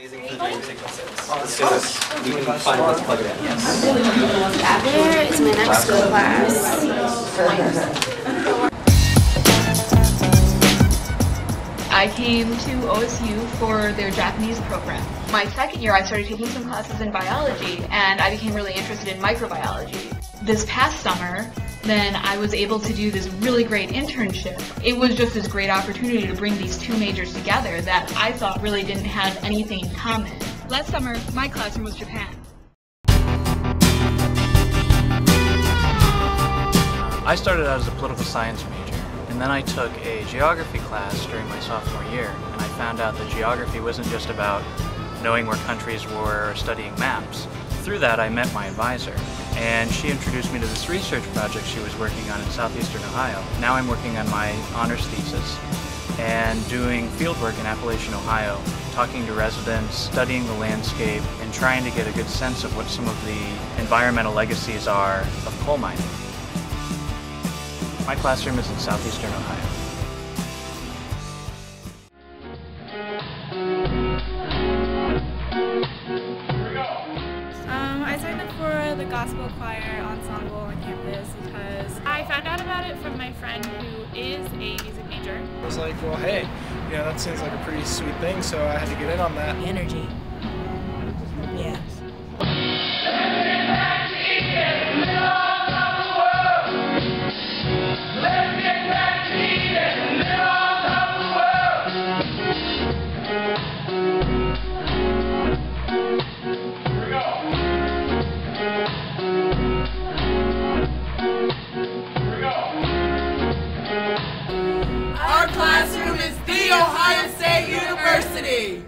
Oh, yes. We can find, let's plug it in, yes. Where is my next school class? I came to OSU for their Japanese program. My second year, I started taking some classes in biology, and I became really interested in microbiology. This past summer, then I was able to do this really great internship. It was just this great opportunity to bring these two majors together that I thought really didn't have anything in common. Last summer, my classroom was Japan. I started out as a political science major, and then I took a geography class during my sophomore year, and I found out that geography wasn't just about knowing where countries were or studying maps. Through that, I met my advisor, and she introduced me to this research project she was working on in southeastern Ohio. Now I'm working on my honors thesis and doing fieldwork in Appalachian, Ohio, talking to residents, studying the landscape, and trying to get a good sense of what some of the environmental legacies are of coal mining. My classroom is in southeastern Ohio. I signed up for the gospel choir ensemble on campus because I found out about it from my friend who is a music major. I was like, well, hey, you know, that seems like a pretty sweet thing, so I had to get in on that. Energy. Yeah. Is The Ohio State University.